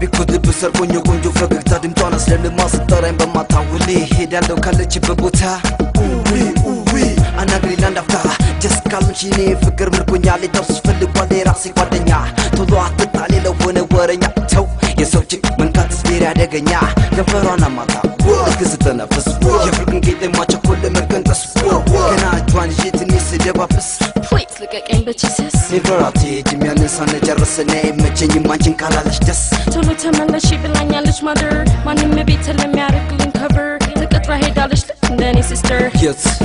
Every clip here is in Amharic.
ቢኮት ልብ ሰርቆኝ ቆንጆ ፈገግታ ድምጧን አስለልማ ስጠራኝ በማታውሌ ሄዳለሁ ካለችበት ቦታ። አናግሪ ላንድ አፍታ ጀስት ፍቅር ምርኮኛ ሌታው ስፈልጓል የራሴ ጓደኛ። ቶሎ አትጣ ሌለው ወረኛ። ተው የሰው ጭቅ መንካት ስሌር ያደገኛ ከንፈሯን አማታ ልክ ስተነፍስ የፍቅርን ጌጥ ማቸኮል ለመቀንጠስ ገና እጇን ይዤ ትንሽ ስደባብስ ልቀቀኝ በጂሰስ ኔቨር አትሄጂም ያንን ሳንጨርስ እኔ አይመቸኝም አንቺን ደስ ቶሎ ተመለሽ ብላኛለች ማደር ማንም ቤት ለሚያደርግልኝ ከቨር ተቀጥራ ሄዳለች ልክ እንደኔ ሲስተር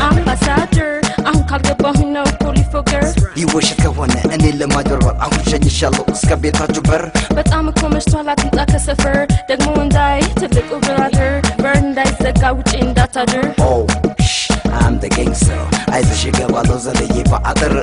አምባሳደር አሁን ካልገባሁኝ ነው ፖሊፎገር ይወሽ ከሆነ እኔን ለማጭበርበር አሁን ሸኝሻለሁ እስከ ቤታችሁ በር በጣም እኮ መሽቷል አትምጣ ከሰፈር ደግሞ እንዳይ ትልቁ ብራደር በር እንዳይዘጋ ውጪ እንዳታድር Oh, shh, I'm the gangster አይዞሽ እገባለሁ ዘለዬ በአጥር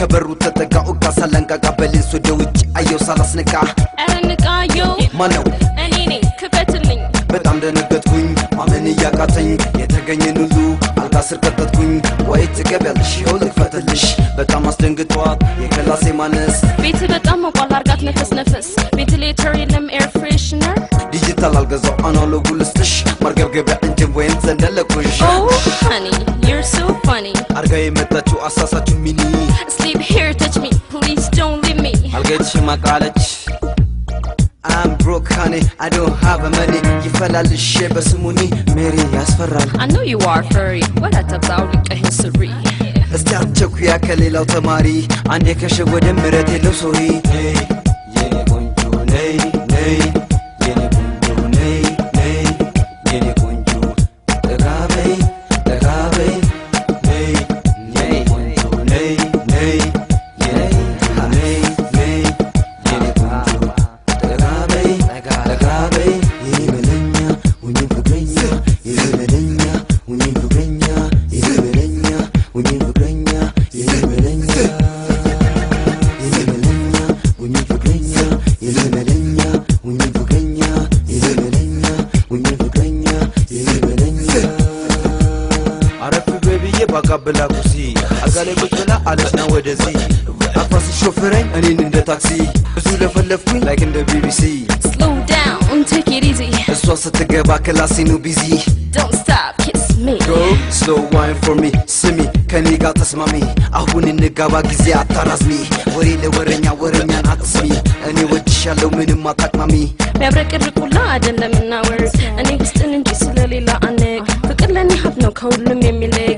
ከበሩ ተጠጋው እጋ ሳላንቃቃ በሌንስ ወደ ውጭ አየው ሳላስነቃ። ኧረ ንቃየው ማነው? እኔ ነኝ። ክፈትልኝ። በጣም ደነገጥኩኝ። ማመን እያቃተኝ የተገኘን ሁሉ አልጋ ስር ከተትኩኝ። ወይ ትገቢያለሽ? ይኸው ልክፈትልሽ በጣም አስደንግጧት የክላሴ ማነስ። ቤት በጣም ሞቋል አርጋት ነፈስ ነፈስ። ቬንቲሌተር የለም ኤር ፍሬሽነር። ዲጂታል አልገዛው አናሎጉ ልስጥሽ። ማርገብገቢያ እንጅን ወይም ዘንደለኩሽ. አርጋ የመጣችው አሳሳችን ሚኒ me. አልጋ የተሸማቃለች I'm broke honey I don't have a money ይፈላልሽ በስሙኒ ሜሪ ያስፈራል I know you are furry. What at about history? እስቲ አትቸኩያ ከሌላው ተማሪ አንዴ ከሸወደ ምረት የለው ሶሪ የኔ በብዬ ባጋብላ ኩሲ አልጋ ላይ ቁጭ ብላ አለችና ወደዚህ። አፋስ ሾፍረኝ እኔን እንደ ታክሲ። ብዙ ለፈለፍኩኝ ላይክ እንደ ቢቢሲ Slow down, take it easy. እሷ ስትገባ ክላሴ ነው ቢዚ። Don't stop, kiss me. Go slow wine for me ስሚ ከኔ ጋር ተስማሚ። አሁን እንጋባ ጊዜ አታራዝሚ። ወሬ ለወረኛ ወረኛን አትስሚ። እኔ ወድሻለሁ ምንም አታቅማሚ። ሚያብረቅርቁላ አይደለም እናወር እኔ ውስጥን እንጂ ስለሌላ አነግ ፍቅር ለእኔ ሀብ ነው ከሁሉም የሚልቅ